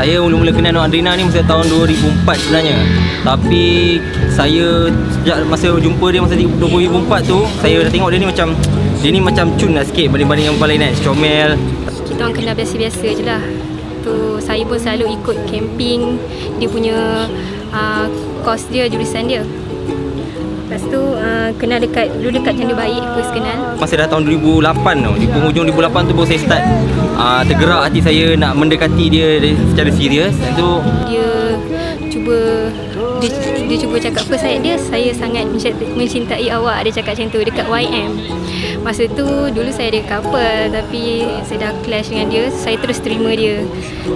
saya mula-mula kenal Nur Adrina ni masa tahun 2004 sebenarnya. Tapi saya sejak masa jumpa dia masa 2004 tu, saya dah tengok dia ni macam dia ni macam cun lah sikit berbanding yang lain kan. Comel. Kita orang kenal biasa-biasa je lah. Tu saya pun selalu ikut camping dia punya uh, course dia, jurusan dia. Lepas tu uh, kenal dekat dulu dekat Canda Baik first kenal. Masa dah tahun 2008 tau. Di penghujung 2008 tu baru saya start uh, tergerak hati saya nak mendekati dia secara serius. Dan tu Dia cuba dia, dia cuba cakap first ayat dia saya sangat mencintai, mencintai awak dia cakap macam tu dekat YM. Masa tu dulu saya ada couple tapi saya dah clash dengan dia, saya terus terima dia.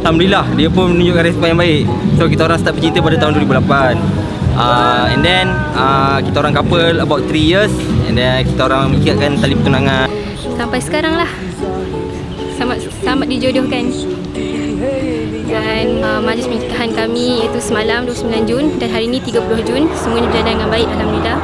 Alhamdulillah dia pun menunjukkan respon yang baik. So kita orang start bercinta pada tahun 2008. Uh, and then uh, kita orang couple about 3 years and then kita orang ikatkan tali pertunangan. Sampai sekarang lah. Selamat, selamat dijodohkan. Dan uh, majlis pernikahan kami iaitu semalam 29 Jun dan hari ini 30 Jun. Semuanya berjalan dengan baik Alhamdulillah.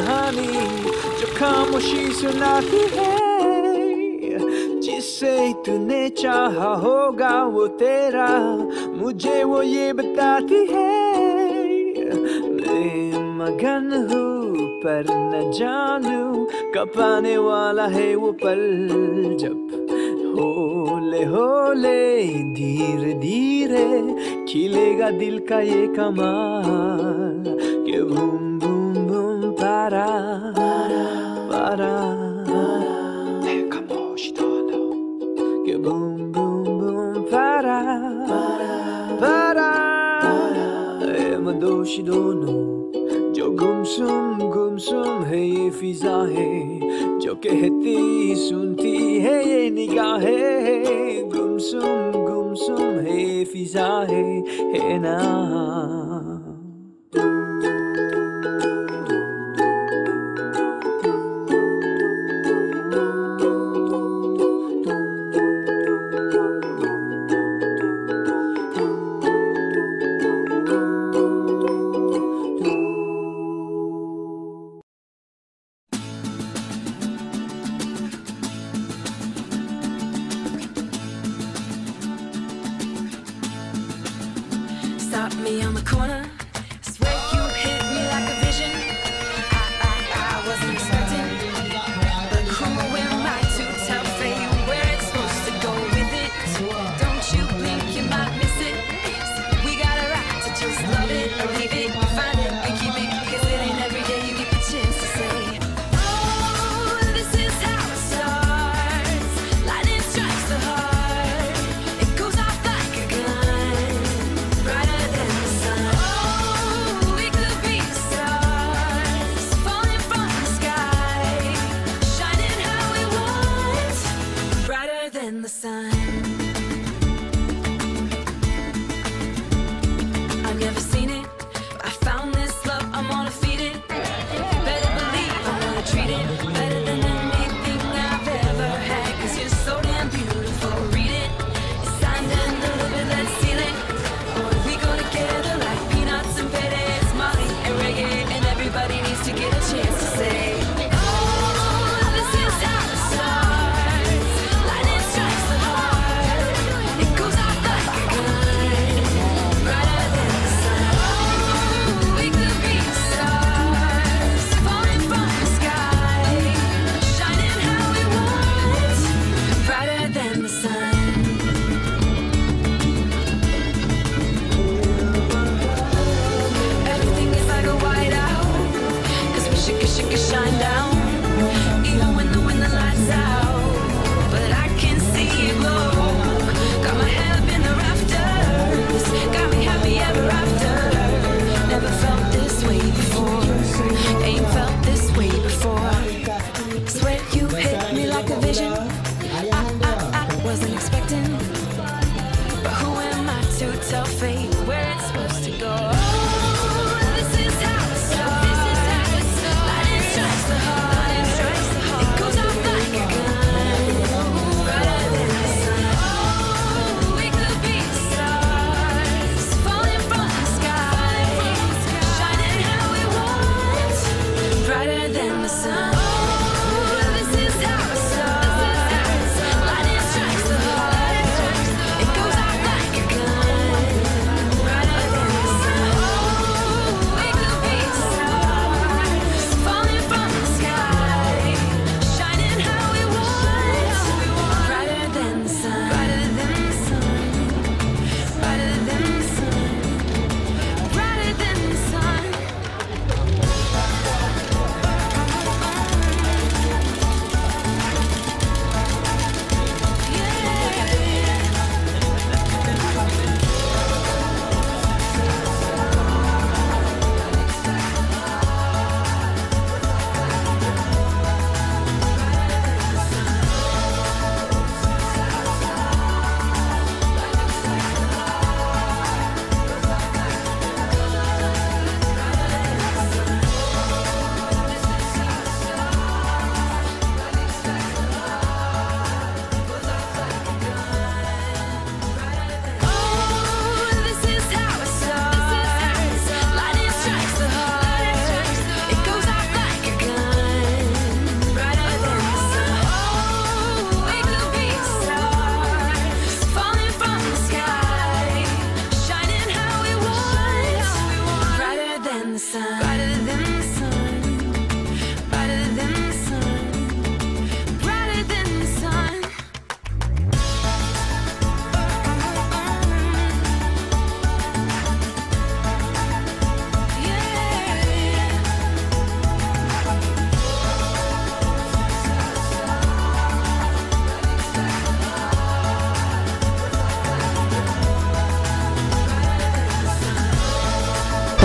कहानी जो खामोशी सुनाती है, जिसे तूने चाहा होगा वो तेरा, मुझे वो ये बताती है, मैं मगन हूँ पर न जानू कब आने वाला है वो पल जब होले होले धीरे धीरे खिलेगा दिल का ये कमाल, के बूम खामोश दोनों के बूम बूम बूम पारा पारा है मदोश दोनों जो गुमसुम गुमसुम है ये फिजा है जो कहती सुनती है ये निगाहें गुमसुम गुमसुम है ये फिजा है है ना Should, should, shine down. Even when the, lights out. But I can see glow. Got my head up in the rafters. Got me happy ever after. Never felt this way before. Ain't felt this way before. You hit me like a vision. I, I, I wasn't expecting. But who am I to tell fate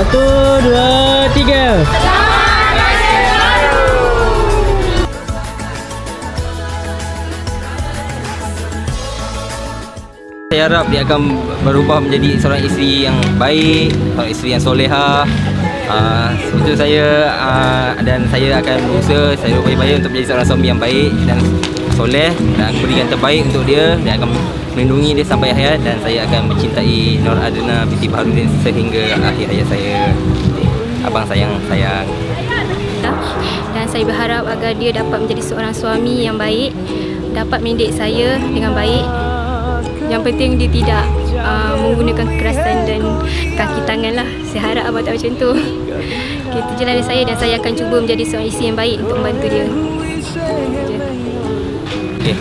Satu, dua, tiga. Saya harap dia akan berubah menjadi seorang isteri yang baik, seorang isteri yang soleha. Uh, itu saya uh, dan saya akan berusaha saya berupaya untuk menjadi seorang suami yang baik dan soleh dan berikan terbaik untuk dia dan akan melindungi dia sampai hayat dan saya akan mencintai Nur Adna binti Baharudin sehingga akhir hayat saya. Abang sayang, sayang. dan saya berharap agar dia dapat menjadi seorang suami yang baik dapat mendidik saya dengan baik yang penting dia tidak uh, menggunakan kekerasan dan kaki tangan lah saya harap abang tak macam tu itu je lah dari saya dan saya akan cuba menjadi seorang isteri yang baik untuk membantu dia. Okey.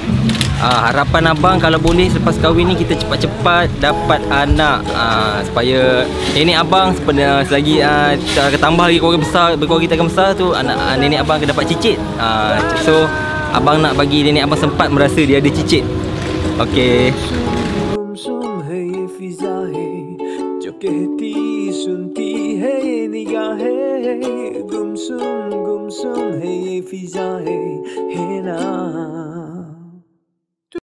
Ah, harapan abang kalau boleh selepas kahwin ni kita cepat-cepat dapat anak ah, supaya nenek abang sebenarnya selagi ah, kita tambah lagi keluarga besar berkeluarga kita akan besar tu anak ah, nenek abang akan dapat cicit. Ah, so abang nak bagi nenek abang sempat merasa dia ada cicit. Okey. गुमसुम है ये फिजा है जो कहती सुनती है ये निगाहें गुमसुम गुमसुम है ये फिजा है है ना